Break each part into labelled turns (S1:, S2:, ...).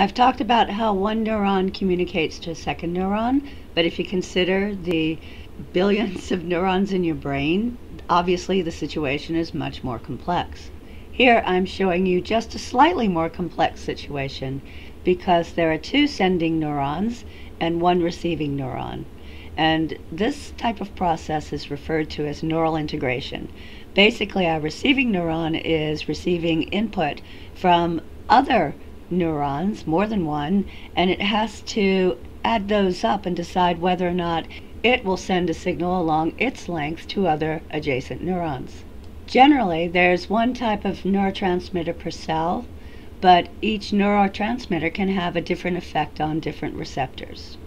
S1: I've talked about how one neuron communicates to a second neuron, but if you consider the billions of neurons in your brain, obviously the situation is much more complex. Here I'm showing you just a slightly more complex situation because there are two sending neurons and one receiving neuron. And this type of process is referred to as neural integration. Basically, our receiving neuron is receiving input from other neurons, more than one, and it has to add those up and decide whether or not it will send a signal along its length to other adjacent neurons. Generally, there's one type of neurotransmitter per cell, but each neurotransmitter can have a different effect on different receptors.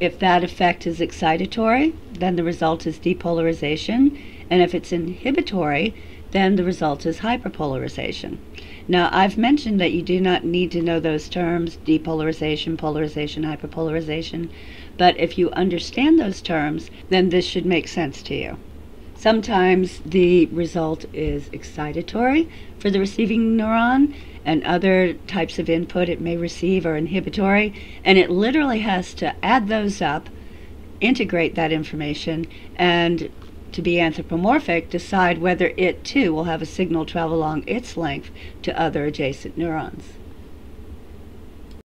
S1: If that effect is excitatory, then the result is depolarization, and if it's inhibitory, then the result is hyperpolarization. Now, I've mentioned that you do not need to know those terms, depolarization, polarization, hyperpolarization, but if you understand those terms, then this should make sense to you. Sometimes the result is excitatory for the receiving neuron, and other types of input it may receive are inhibitory, and it literally has to add those up, integrate that information, and to be anthropomorphic, decide whether it too will have a signal travel along its length to other adjacent neurons.